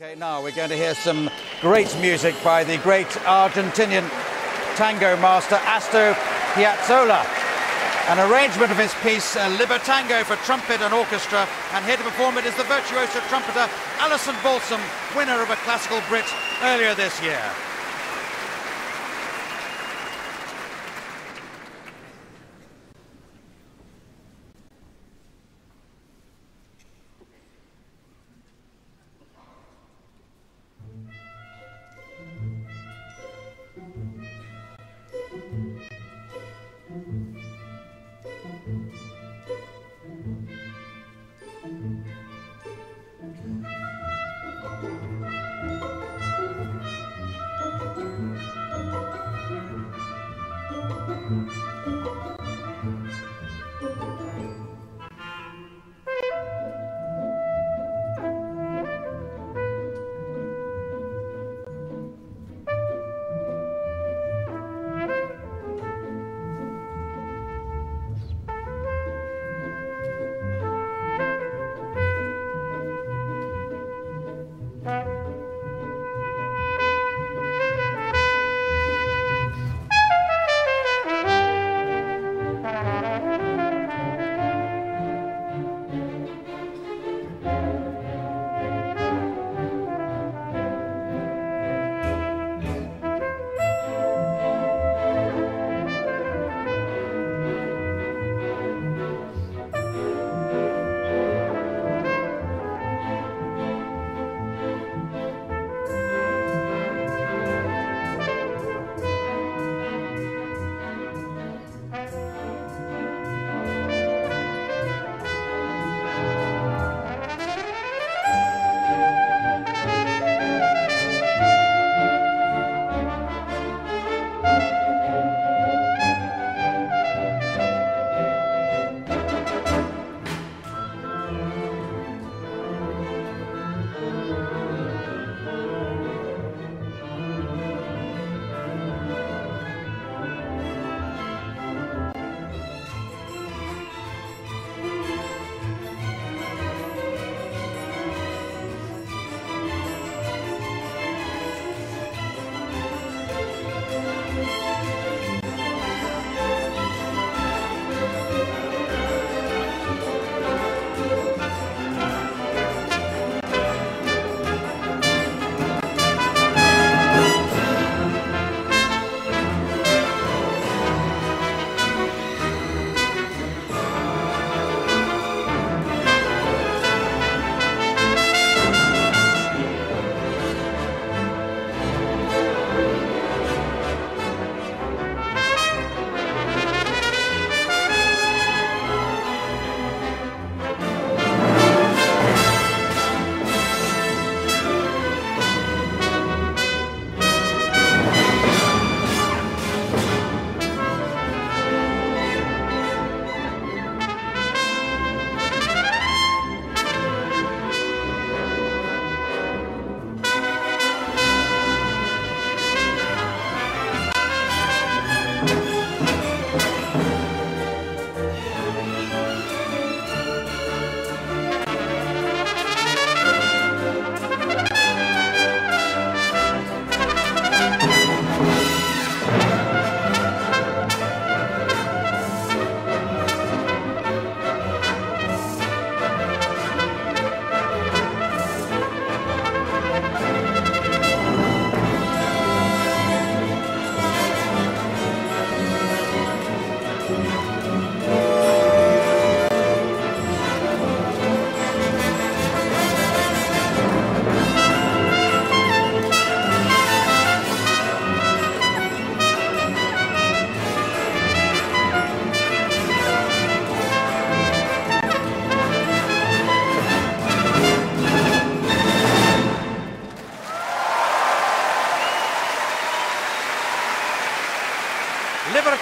Okay, now we're going to hear some great music by the great Argentinian tango master Astor Piazzolla. An arrangement of his piece, uh, Libertango for trumpet and orchestra, and here to perform it is the virtuoso trumpeter Alison Balsom, winner of a classical Brit earlier this year.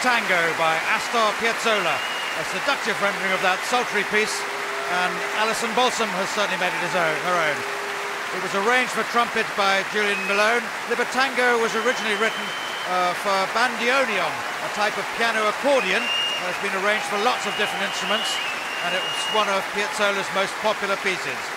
Libertango by Astor Piazzolla, a seductive rendering of that sultry piece, and Alison Balsom has certainly made it his own, her own. It was arranged for trumpet by Julian Malone. Libertango was originally written uh, for bandoneon, a type of piano accordion that has been arranged for lots of different instruments, and it was one of Piazzolla's most popular pieces.